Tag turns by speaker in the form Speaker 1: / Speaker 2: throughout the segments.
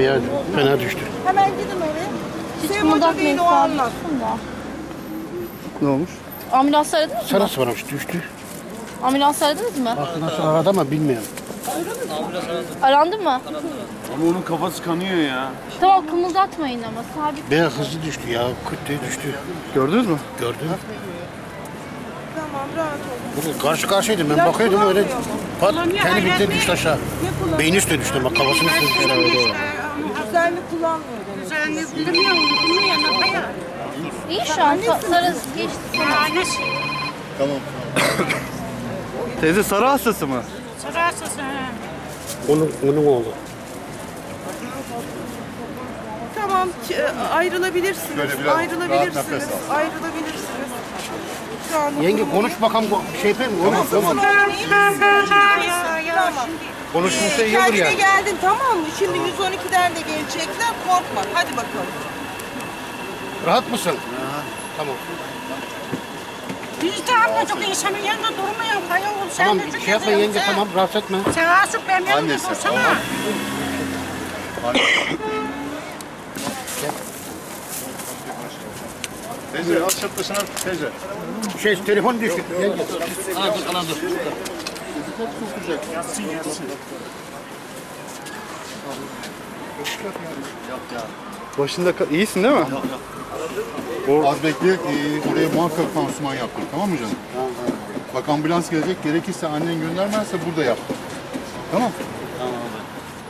Speaker 1: Ya fena düştü.
Speaker 2: Hemen gidin oraya.
Speaker 3: Hiç kımıldak
Speaker 2: burada değil o anlat.
Speaker 4: Ne olmuş?
Speaker 3: Ambulans aradınız mı?
Speaker 1: Sarası varmış düştü.
Speaker 3: Ambulans aradınız mı?
Speaker 1: Baktı nasıl aradı ama bilmiyorum.
Speaker 3: Arandı mı?
Speaker 5: Ama onun kafası kanıyor ya.
Speaker 3: Tamam kımıldatmayın ama sabit.
Speaker 1: Beyaz hızlı düştü ya. Küt diye düştü.
Speaker 4: Gördünüz mü?
Speaker 1: Gördün mü?
Speaker 2: Tamam rahat olun.
Speaker 1: Burada karşı karşıyaydım. Ben bakıyordum öyle.
Speaker 2: kullanmıyor?
Speaker 1: Pat kendi bitti düştü aşağı.
Speaker 2: Ne?
Speaker 1: Beyni üstüne düştü bak kafasını üstüne düştü.
Speaker 2: Düzenli kullanmıyor demek.
Speaker 3: İyi şu an. Sa- Sarı geçti.
Speaker 4: Tamam. Teyze sarı hastası mı?
Speaker 1: Onun, onun oğlu.
Speaker 2: Tamam ç- ayrılabilirsiniz. Ayrılabilirsiniz. Ayrılabilirsiniz.
Speaker 1: Yenge konuş bakalım bu şey yapayım mı? Tamam tamam.
Speaker 2: Tamam.
Speaker 1: Konuşmuşsa
Speaker 2: Ee,
Speaker 1: iyi olur
Speaker 2: kendine
Speaker 1: yani.
Speaker 2: geldin tamam mı? Şimdi 112'den de gelecekler. Korkma. Hadi bakalım.
Speaker 1: Rahat mısın? Tamam.
Speaker 6: Biz de ablacık insanın yanında durmuyor. Kaya ol sen
Speaker 1: Tamam
Speaker 6: de
Speaker 1: şey yapma yenge tamam rahatsız etme.
Speaker 6: Sen asıp benim yanımda
Speaker 7: Annesi,
Speaker 6: dursana.
Speaker 7: Teyze al çatlasına teyze.
Speaker 1: Şey telefon düştü. Yenge.
Speaker 4: Başında ka- iyisin değil mi?
Speaker 7: Az bekle, e, oraya muhakkak pansuman yaptır. Tamam mı canım? Bak ambulans gelecek. Gerekirse annen göndermezse burada yap. Tamam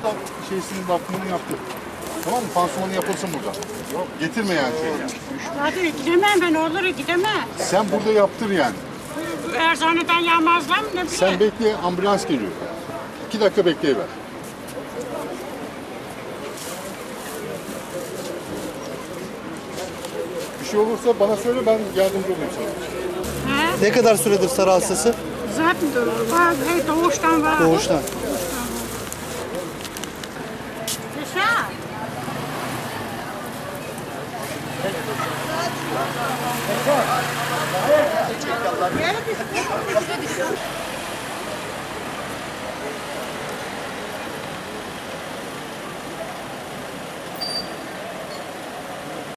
Speaker 7: Tamam. Şeysinin bakımını yaptır. Tamam mı? Pansumanı yapılsın burada. Getirme yani şeyi.
Speaker 6: Hadi gidemem ben oralara gidemem.
Speaker 7: Sen burada yaptır yani.
Speaker 6: Erzaneden yağmazlar mı ne bileyim.
Speaker 7: Sen bekle, ambulans geliyor. İki dakika bekleyiver. Bir şey olursa bana söyle ben yardımcı olayım sana.
Speaker 6: He?
Speaker 4: Ne kadar süredir sarı hastası?
Speaker 6: Zaten doğuştan var.
Speaker 4: Doğuştan.
Speaker 6: Era é